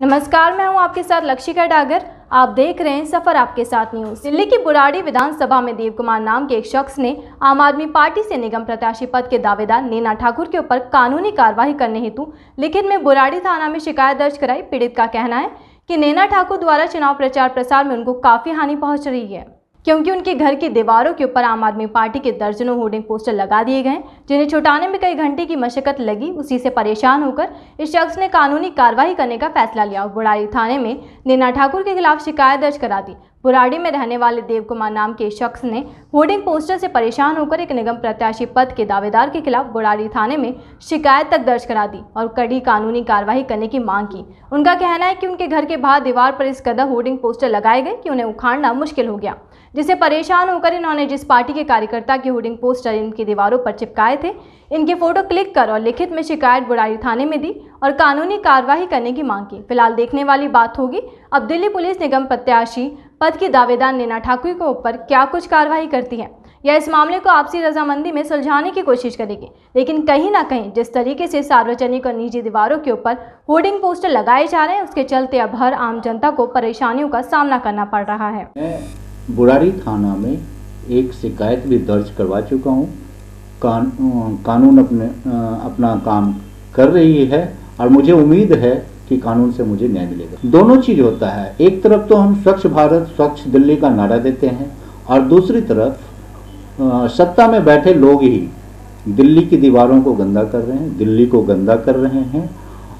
नमस्कार, मैं हूँ आपके साथ लक्षिका डागर। आप देख रहे हैं सफ़र आपके साथ न्यूज़। दिल्ली की बुराड़ी विधानसभा में देव कुमार नाम के एक शख्स ने आम आदमी पार्टी से निगम प्रत्याशी पद के दावेदार नैना ठाकुर के ऊपर कानूनी कार्रवाई करने हेतु लिखित में बुराड़ी थाना में शिकायत दर्ज कराई। पीड़ित का कहना है कि नैना ठाकुर द्वारा चुनाव प्रचार प्रसार में उनको काफ़ी हानि पहुँच रही है। क्योंकि उनके घर की दीवारों के ऊपर आम आदमी पार्टी के दर्जनों होर्डिंग पोस्टर लगा दिए गए जिन्हें छुटाने में कई घंटे की मशक्कत लगी। उसी से परेशान होकर इस शख्स ने कानूनी कार्रवाई करने का फैसला लिया और बुराड़ी थाने में नीना ठाकुर के खिलाफ शिकायत दर्ज करा दी। बुराड़ी में रहने वाले देव कुमार नाम के शख्स ने होर्डिंग पोस्टर से परेशान होकर एक निगम प्रत्याशी पद के दावेदार के खिलाफ बुराड़ी थाने में शिकायत तक दर्ज करा दी और कड़ी कानूनी कार्रवाई करने की मांग की। उनका कहना है कि उनके घर के बाहर दीवार पर इस कदर होर्डिंग पोस्टर लगाए गए कि उन्हें उखाड़ना मुश्किल हो गया। जिससे परेशान होकर इन्होंने जिस पार्टी के कार्यकर्ता के होर्डिंग पोस्टर इनकी दीवारों पर चिपकाए थे, इनके फ़ोटो क्लिक कर और लिखित में शिकायत बुराड़ी थाने में दी और कानूनी कार्रवाई करने की मांग की। फ़िलहाल देखने वाली बात होगी, अब दिल्ली पुलिस निगम प्रत्याशी पद की दावेदार नीना ठाकुर के ऊपर क्या कुछ कार्रवाई करती है, या इस मामले को आपसी रजामंदी में सुलझाने की कोशिश करेगी। लेकिन कहीं ना कहीं जिस तरीके से सार्वजनिक और निजी दीवारों के ऊपर होर्डिंग पोस्टर लगाए जा रहे हैं, उसके चलते अब हर आम जनता को परेशानियों का सामना करना पड़ रहा है। मैं बुराड़ी थाना में एक शिकायत भी दर्ज करवा चुका हूँ। कान, कानून अपने अपना काम कर रही है और मुझे उम्मीद है कि कानून से मुझे न्याय मिलेगा। दोनों चीज़ होता है। एक तरफ़ तो हम स्वच्छ भारत स्वच्छ दिल्ली का नारा देते हैं और दूसरी तरफ़ सत्ता में बैठे लोग ही दिल्ली की दीवारों को गंदा कर रहे हैं दिल्ली को गंदा कर रहे हैं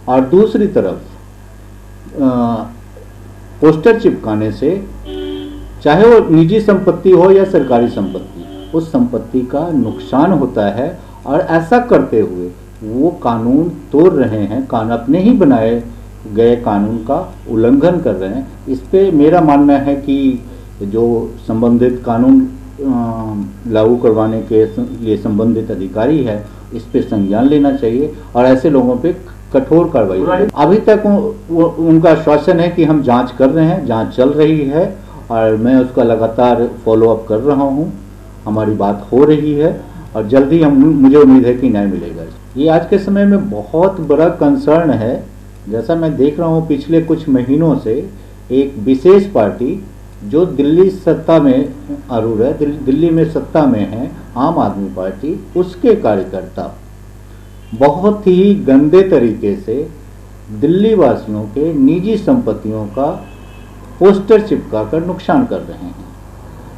और दूसरी तरफ़ पोस्टर चिपकाने से चाहे वो निजी संपत्ति हो या सरकारी संपत्ति उस संपत्ति का नुकसान होता है और ऐसा करते हुए वो कानून तोड़ रहे हैं कान अपने ही बनाए गए कानून का उल्लंघन कर रहे हैं। इस पर मेरा मानना है कि जो संबंधित कानून लागू करवाने के लिए संबंधित अधिकारी है इस पर संज्ञान लेना चाहिए और ऐसे लोगों पे कठोर कार्रवाई अभी तक उ, उ, उनका आश्वासन है कि हम जाँच कर रहे हैं जाँच चल रही है। और मैं उसका लगातार फॉलोअप कर रहा हूँ। हमारी बात हो रही है और जल्दी हम मुझे उम्मीद है कि न्याय मिलेगा। ये आज के समय में बहुत बड़ा कंसर्न है। जैसा मैं देख रहा हूँ पिछले कुछ महीनों से एक विशेष पार्टी जो दिल्ली सत्ता में आरूढ़ है दिल्ली, दिल्ली में सत्ता में है आम आदमी पार्टी उसके कार्यकर्ता बहुत ही गंदे तरीके से दिल्ली वासियों के निजी संपत्तियों का पोस्टर चिपका कर नुकसान कर रहे हैं।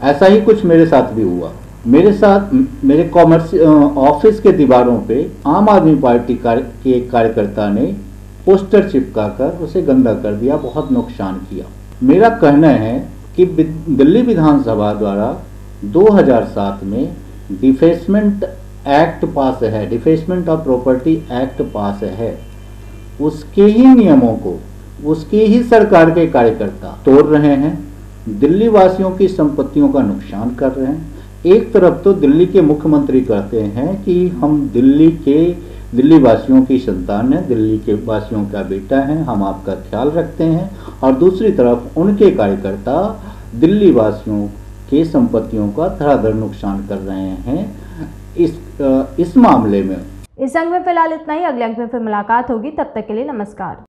ऐसा ही कुछ मेरे साथ भी हुआ। मेरे साथ, मेरे कॉमर्स ऑफ़िस के दीवारों पे आम आदमी पार्टी के कार्यकर्ता ने पोस्टर चिपका कर उसे गंदा कर दिया, बहुत नुकसान किया। मेरा कहना है कि दिल्ली विधानसभा द्वारा 2007 में डिफेसमेंट एक्ट पास है, defacement of property act pass है। उसके ही नियमों को उसकी ही सरकार के कार्यकर्ता तोड़ रहे हैं दिल्ली वासियों की संपत्तियों का नुकसान कर रहे हैं। एक तरफ़ तो दिल्ली के मुख्यमंत्री कहते हैं कि हम दिल्ली के दिल्ली वासियों की संतान है, दिल्ली के वासियों का बेटा है, हम आपका ख्याल रखते हैं। और दूसरी तरफ़ उनके कार्यकर्ता दिल्ली वासियों के संपत्तियों का धड़ाधड़ नुकसान कर रहे हैं। इस इस मामले में। इस अंक में फ़िलहाल इतना ही। अगले अंक में फिर मुलाकात होगी। तब तक के लिए नमस्कार।